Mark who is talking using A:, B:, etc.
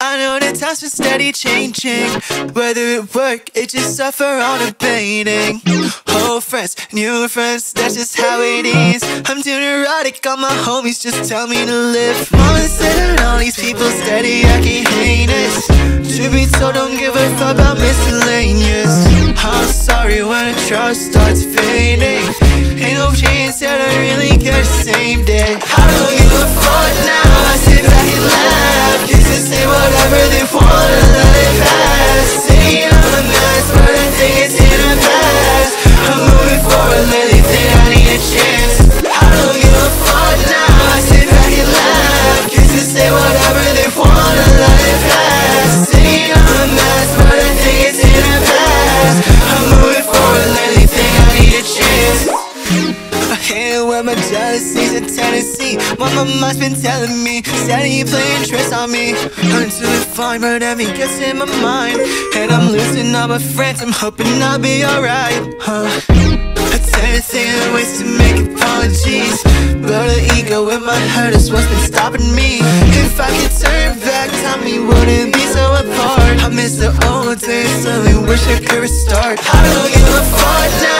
A: I know the times are steady changing. Whether it work, it just suffer on debating. Old friends, new friends, that's just how it is. I'm too neurotic, all my homies just tell me to live. Mama said all these people steady acting heinous. To be told, don't give a fuck about miscellaneous. I'm sorry when the trust starts fading. Ain't no chance that I really get the same day. Hate my jealousy's a tendency My mama's been telling me Steady playing tricks on me. Until it's fine, but every gets in my mind. And I'm losing all my friends I'm hoping I'll be alright huh. I to think of ways to make apologies. But the ego in my head is what's been stopping me. If I could turn back time, we wouldn't be so apart. I miss the old days, slowly wish I could restart. I don't give a fuck now,